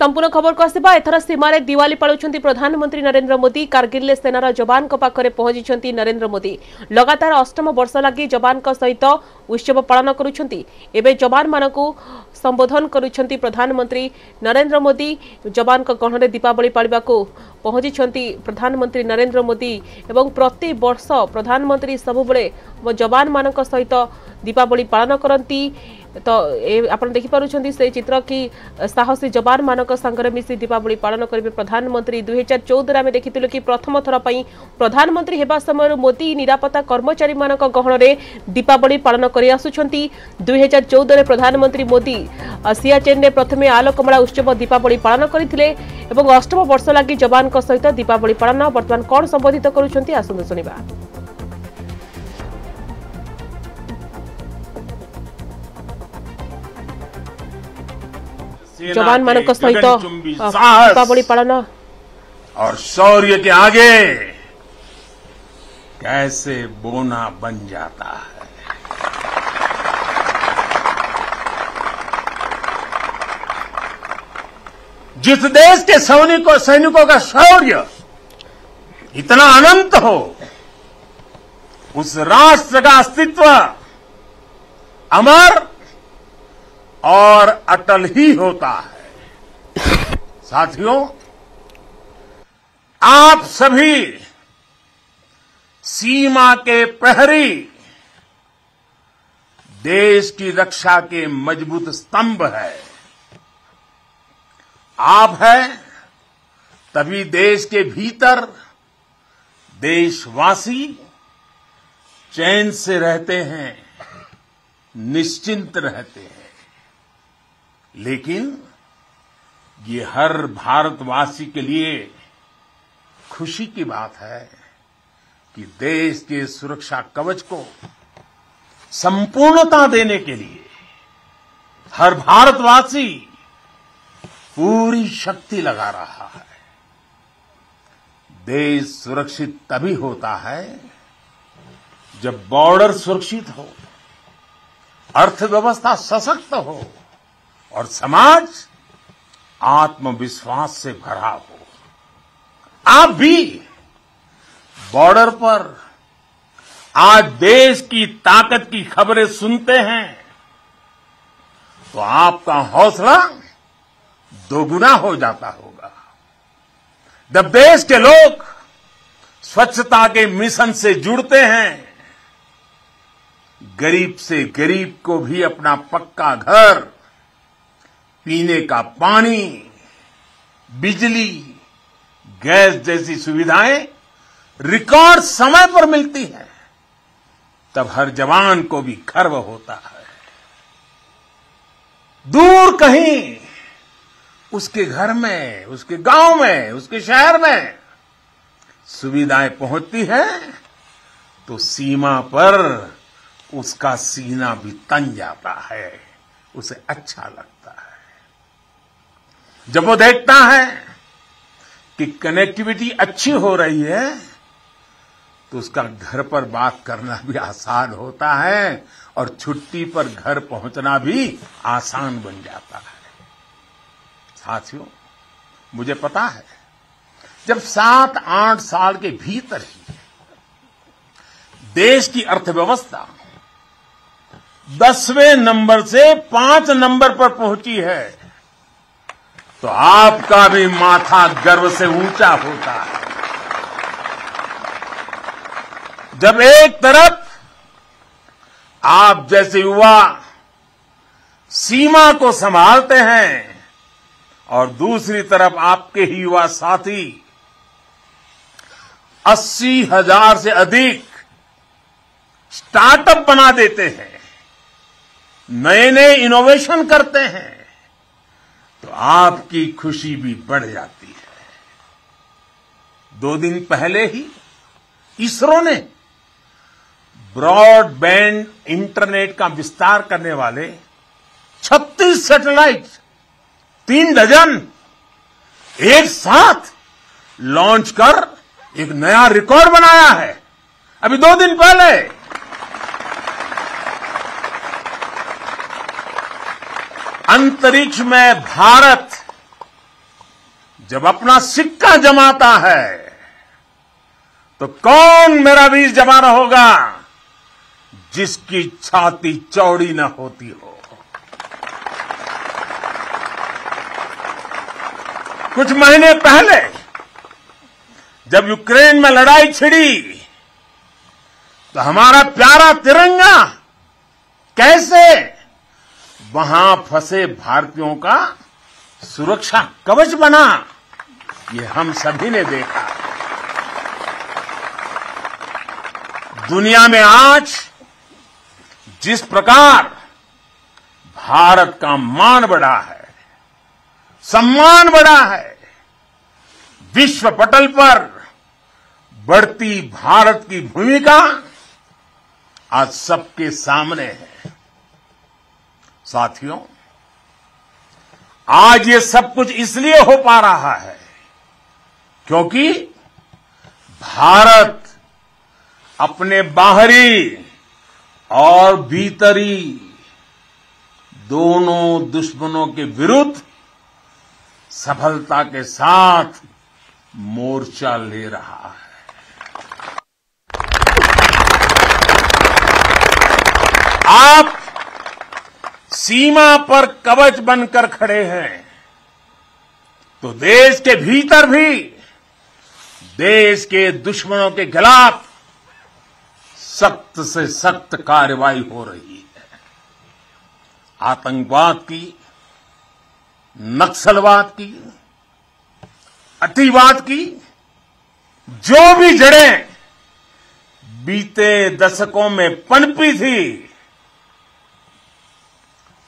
संपूर्ण खबर को आसवा एथर सीमार दिवाली पालुंट प्रधानमंत्री नरेंद्र मोदी कारगिल सेनार जवान पाखे पहुँची नरेंद्र मोदी लगातार अष्टम वर्ष लगी जवान सहित उत्सव पालन करवान मान संबोधन करुंच प्रधानमंत्री नरेंद्र मोदी जवान गहण दीपावली पाड़ा पहुँची प्रधानमंत्री नरेंद्र मोदी एवं प्रति वर्ष प्रधानमंत्री सबुबले जवान मान सहित दीपावली पालन करती तो आप देखिपुं से चित्र कि साहसी जवान मान सागर मिसी दीपावली पालन करेंगे प्रधानमंत्री दुई हज़ार चौदह आम देखी कि प्रथम थर पर प्रधानमंत्री होगा समय मोदी निरापत्ता कर्मचारी मान गहण दीपावली पालन कर दुई हज़ार चौदह प्रधानमंत्री मोदी सियाचेन अष्टम वर्ष लगी जवान सहित दीपावली पालन बर्तमान कौन संबोधित करुँच जवान मान सहित दीपावली पालन। और शौर्य के आगे कैसे बोना बन जाता है। जिस देश के सैनिकों सैनिकों का शौर्य इतना अनंत हो, उस राष्ट्र का अस्तित्व अमर और अटल ही होता है। साथियों, आप सभी सीमा के प्रहरी देश की रक्षा के मज़बूत स्तंभ है। आप हैं, तभी देश के भीतर देशवासी चैन से रहते हैं, निश्चिंत रहते हैं। लेकिन ये हर भारतवासी के लिए खुशी की बात है कि देश के सुरक्षा कवच को संपूर्णता देने के लिए हर भारतवासी पूरी शक्ति लगा रहा है। देश सुरक्षित तभी होता है जब बॉर्डर सुरक्षित हो, अर्थव्यवस्था सशक्त हो और समाज आत्मविश्वास से भरा हो। आप भी बॉर्डर पर आज देश की ताकत की खबरें सुनते हैं तो आपका हौसला दोगुना हो जाता होगा। जब देश के लोग स्वच्छता के मिशन से जुड़ते हैं। गरीब से गरीब को भी अपना पक्का घर, पीने का पानी, बिजली, गैस जैसी सुविधाएँ रिकॉर्ड समय पर मिलती हैं। तब हर जवान को भी गर्व होता है। दूर कहीं उसके घर में, उसके गाँव में, उसके शहर में सुविधाएँ पहुँचती है तो सीमा पर उसका सीना भी तन जाता है, उसे अच्छा लगता है। जब वो देखता है कि कनेक्टिविटी अच्छी हो रही है तो उसका घर पर बात करना भी आसान होता है और छुट्टी पर घर पहुँचना भी आसान बन जाता है। साथियों, मुझे पता है, जब सात, आठ साल के भीतर ही देश की अर्थव्यवस्था दसवें नंबर से पाँच नंबर पर पहुँची है तो आपका भी माथा गर्व से ऊँचा होता है। जब एक तरफ़ आप जैसे युवा सीमा को संभालते हैं और दूसरी तरफ़ आपके ही युवा साथी, अस्सी हज़ार से अधिक स्टार्टअप बना देते हैं नए नए इनोवेशन करते हैं तो आपकी खुशी भी बढ़ जाती है। दो दिन पहले ही इसरो ने ब्रॉडबैंड इंटरनेट का विस्तार करने वाले 36 सैटेलाइट तीन डजन एक साथ लॉन्च कर एक नया रिकॉर्ड बनाया है। अभी दो दिन पहले। अंतरिक्ष में भारत जब अपना सिक्का जमाता है तो कौन मेरा वीर जवान होगा जिसकी छाती चौड़ी न होती हो? कुछ महीने पहले, जब यूक्रेन में लड़ाई छिड़ी तो हमारा प्यारा तिरंगा कैसे वहाँ फंसे भारतीयों का सुरक्षा कवच बना, ये हम सभी ने देखा। दुनिया में आज जिस प्रकार भारत का मान बढ़ा है सम्मान बढ़ा है। विश्व पटल पर बढ़ती भारत की भूमिका आज सबके सामने है। साथियों, आज ये सब कुछ इसलिए हो पा रहा है क्योंकि भारत अपने बाहरी और भीतरी दोनों दुश्मनों के विरुद्ध सफलता के साथ मोर्चा ले रहा है। आप सीमा पर कवच बनकर खड़े हैं तो देश के भीतर भी देश के दुश्मनों के खिलाफ सख्त से सख्त कार्रवाई हो रही है। आतंकवाद की नक्सलवाद की, अतिवाद की, जो भी जड़ें बीते दशकों में पनपी थी,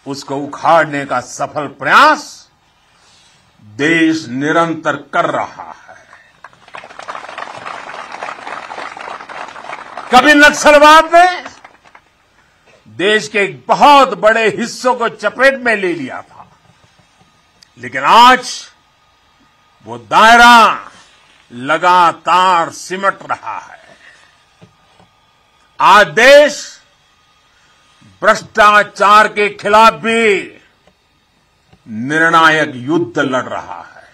उसको उखाड़ने का सफल प्रयास देश निरंतर कर रहा है। कभी नक्सलवाद ने देश के बहुत बड़े हिस्सों को चपेट में ले लिया था। लेकिन आज वो दायरा लगातार सिमट रहा है। आज देश भ्रष्टाचार के खिलाफ भी निर्णायक युद्ध लड़ रहा है।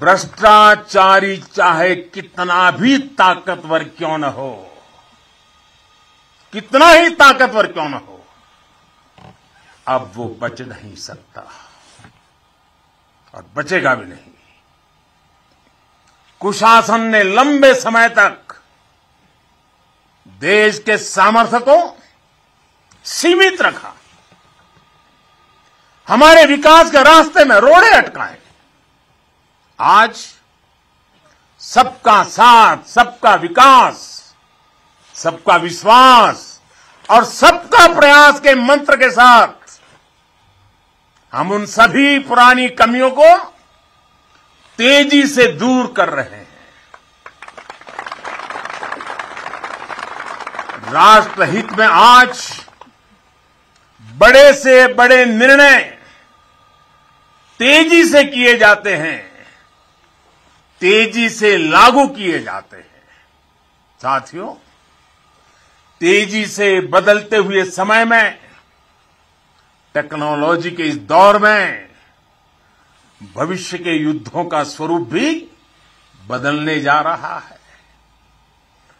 भ्रष्टाचारी चाहे कितना भी ताकतवर क्यों न हो कितना ही ताकतवर क्यों न हो, अब वो बच नहीं सकता। और बचेगा भी नहीं। कुशासन ने लंबे समय तक देश के सामर्थ्य को सीमित रखा। हमारे विकास के रास्ते में रोड़े अटकाए। आज सबका साथ, सबका विकास सबका विश्वास और सबका प्रयास के मंत्र के साथ हम उन सभी पुरानी कमियों को तेज़ी से दूर कर रहे हैं। राष्ट्रहित में आज बड़े से बड़े निर्णय तेज़ी से किए जाते हैं, तेज़ी से लागू किए जाते हैं। साथियों तेज़ी से बदलते हुए समय में, टेक्नोलॉजी के इस दौर में, भविष्य के युद्धों का स्वरूप भी बदलने जा रहा है।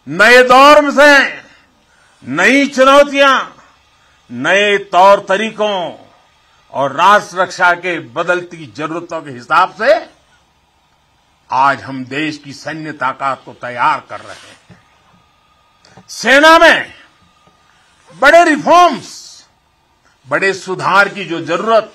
नए दौर से नई चुनौतियाँ, नए तौर तरीकों और राष्ट्र रक्षा के बदलती जरूरतों के हिसाब से आज हम देश की सैन्य ताकत को तैयार कर रहे हैं। सेना में बड़े रिफॉर्म्स बड़े सुधार की जो ज़रूरत